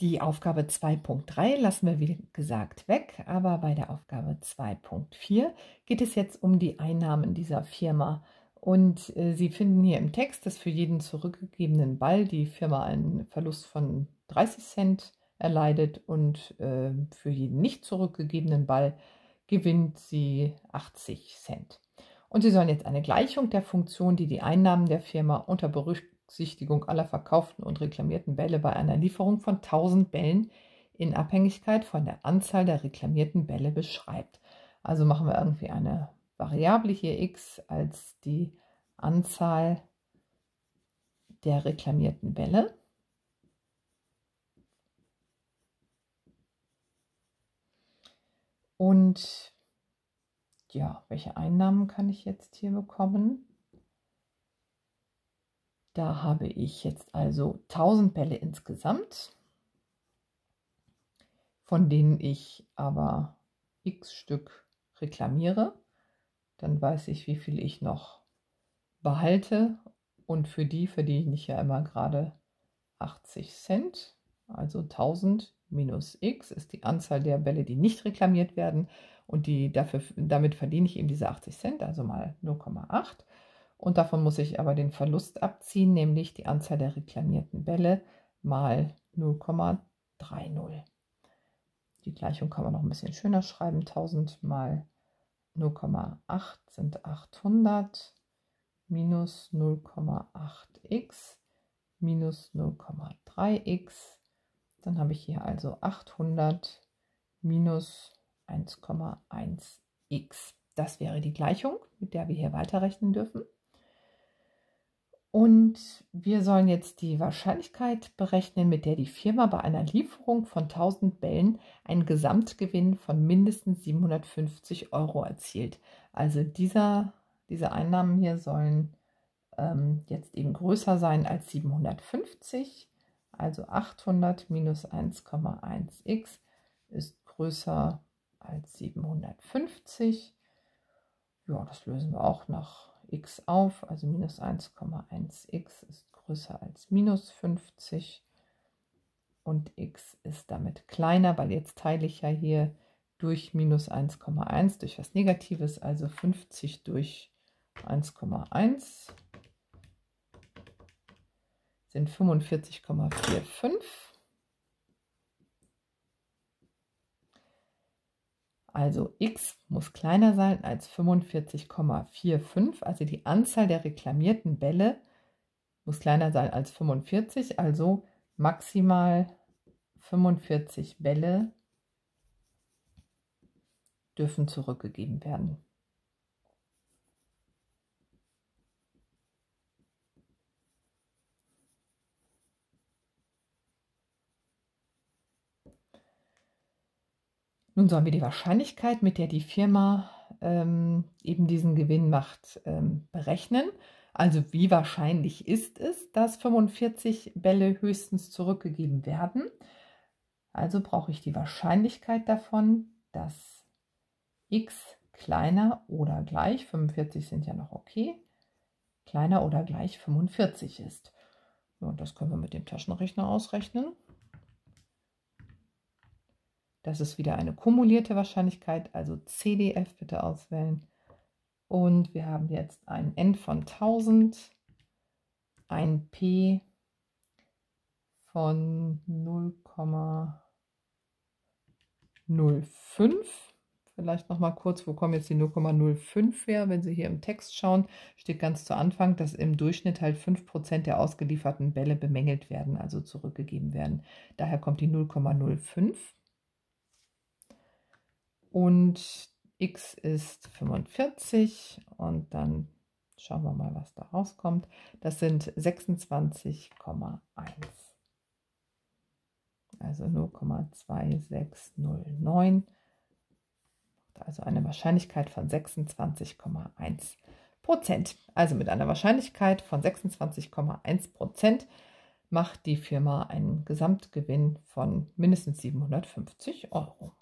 Die Aufgabe 2.3 lassen wir wie gesagt weg, aber bei der Aufgabe 2.4 geht es jetzt um die Einnahmen dieser Firma. Und äh, Sie finden hier im Text, dass für jeden zurückgegebenen Ball die Firma einen Verlust von 30 Cent erleidet und äh, für jeden nicht zurückgegebenen Ball gewinnt sie 80 Cent. Und Sie sollen jetzt eine Gleichung der Funktion, die die Einnahmen der Firma unter Berücksichtigung aller verkauften und reklamierten Bälle bei einer Lieferung von 1000 Bällen in Abhängigkeit von der Anzahl der reklamierten Bälle beschreibt. Also machen wir irgendwie eine Variable hier x als die Anzahl der reklamierten Bälle. Und ja, welche Einnahmen kann ich jetzt hier bekommen? Da habe ich jetzt also 1000 Bälle insgesamt, von denen ich aber x Stück reklamiere. Dann weiß ich, wie viel ich noch behalte und für die verdiene ich ja immer gerade 80 Cent. Also 1000 minus x ist die Anzahl der Bälle, die nicht reklamiert werden und die dafür, damit verdiene ich eben diese 80 Cent, also mal 0,8. Und davon muss ich aber den Verlust abziehen, nämlich die Anzahl der reklamierten Bälle mal 0,30. Die Gleichung kann man noch ein bisschen schöner schreiben. 1000 mal 0,8 sind 800 minus 0,8x minus 0,3x. Dann habe ich hier also 800 minus 1,1x. Das wäre die Gleichung, mit der wir hier weiterrechnen dürfen. Und wir sollen jetzt die Wahrscheinlichkeit berechnen, mit der die Firma bei einer Lieferung von 1000 Bällen einen Gesamtgewinn von mindestens 750 Euro erzielt. Also dieser, diese Einnahmen hier sollen ähm, jetzt eben größer sein als 750. Also 800 minus 1,1x ist größer als als 750. Ja, das lösen wir auch nach x auf. Also minus 1,1x ist größer als minus 50 und x ist damit kleiner, weil jetzt teile ich ja hier durch minus 1,1 durch was Negatives, also 50 durch 1,1 sind 45,45. Also x muss kleiner sein als 45,45, also die Anzahl der reklamierten Bälle muss kleiner sein als 45, also maximal 45 Bälle dürfen zurückgegeben werden. Nun sollen wir die Wahrscheinlichkeit, mit der die Firma ähm, eben diesen Gewinn macht, ähm, berechnen. Also wie wahrscheinlich ist es, dass 45 Bälle höchstens zurückgegeben werden? Also brauche ich die Wahrscheinlichkeit davon, dass x kleiner oder gleich, 45 sind ja noch okay, kleiner oder gleich 45 ist. Und das können wir mit dem Taschenrechner ausrechnen. Das ist wieder eine kumulierte Wahrscheinlichkeit, also CDF bitte auswählen. Und wir haben jetzt ein N von 1000, ein P von 0,05. Vielleicht noch mal kurz, wo kommen jetzt die 0,05 her? Wenn Sie hier im Text schauen, steht ganz zu Anfang, dass im Durchschnitt halt 5% der ausgelieferten Bälle bemängelt werden, also zurückgegeben werden. Daher kommt die 0,05 und x ist 45 und dann schauen wir mal, was da rauskommt. Das sind 26,1. Also 0,2609. Also eine Wahrscheinlichkeit von 26,1 Prozent. Also mit einer Wahrscheinlichkeit von 26,1 Prozent macht die Firma einen Gesamtgewinn von mindestens 750 Euro.